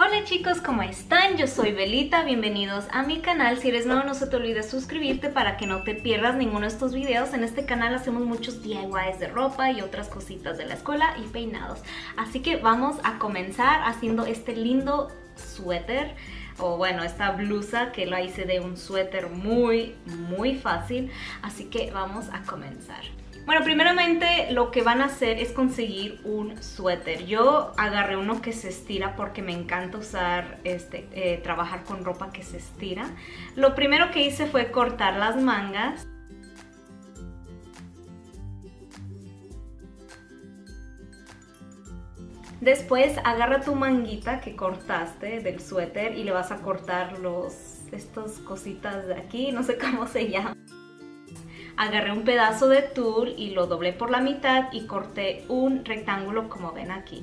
Hola chicos, ¿cómo están? Yo soy Belita, bienvenidos a mi canal. Si eres nuevo no se te olvide suscribirte para que no te pierdas ninguno de estos videos. En este canal hacemos muchos DIYs de ropa y otras cositas de la escuela y peinados. Así que vamos a comenzar haciendo este lindo suéter o bueno, esta blusa que la hice de un suéter muy, muy fácil. Así que vamos a comenzar. Bueno, primeramente lo que van a hacer es conseguir un suéter. Yo agarré uno que se estira porque me encanta usar, este, eh, trabajar con ropa que se estira. Lo primero que hice fue cortar las mangas. Después agarra tu manguita que cortaste del suéter y le vas a cortar los, estas cositas de aquí, no sé cómo se llama agarré un pedazo de tul y lo doblé por la mitad y corté un rectángulo como ven aquí.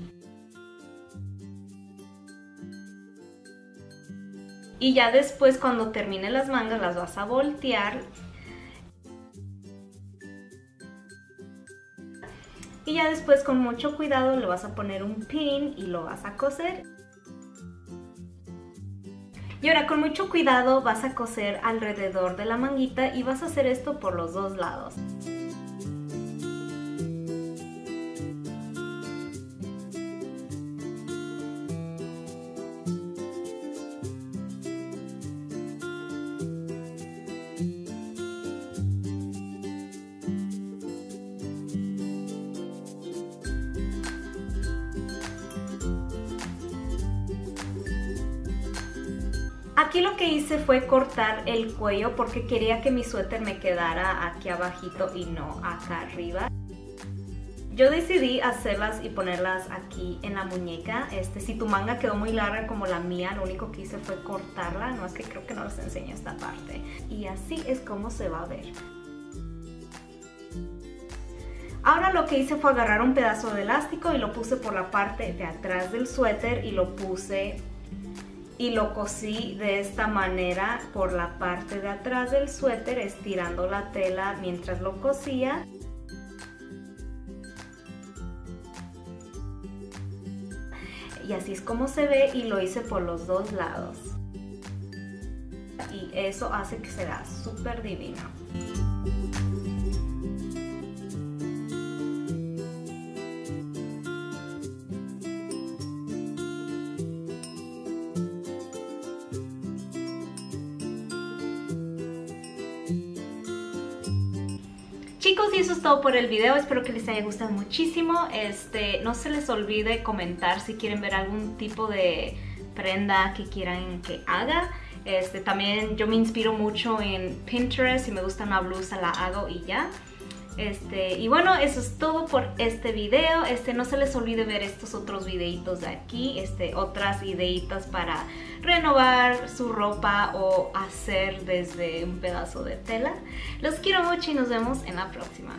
Y ya después cuando termine las mangas las vas a voltear y ya después con mucho cuidado le vas a poner un pin y lo vas a coser y ahora con mucho cuidado vas a coser alrededor de la manguita y vas a hacer esto por los dos lados. Aquí lo que hice fue cortar el cuello porque quería que mi suéter me quedara aquí abajito y no acá arriba. Yo decidí hacerlas y ponerlas aquí en la muñeca. Este, si tu manga quedó muy larga como la mía, lo único que hice fue cortarla. No es que creo que no les enseño esta parte. Y así es como se va a ver. Ahora lo que hice fue agarrar un pedazo de elástico y lo puse por la parte de atrás del suéter y lo puse y lo cosí de esta manera por la parte de atrás del suéter estirando la tela mientras lo cosía y así es como se ve y lo hice por los dos lados. Y eso hace que se vea súper divino Chicos, y eso es todo por el video. Espero que les haya gustado muchísimo. Este, no se les olvide comentar si quieren ver algún tipo de prenda que quieran que haga. Este, también yo me inspiro mucho en Pinterest. Si me gusta una blusa la hago y ya. Este, y bueno, eso es todo por este video. Este, no se les olvide ver estos otros videitos de aquí, este, otras ideitas para renovar su ropa o hacer desde un pedazo de tela. Los quiero mucho y nos vemos en la próxima.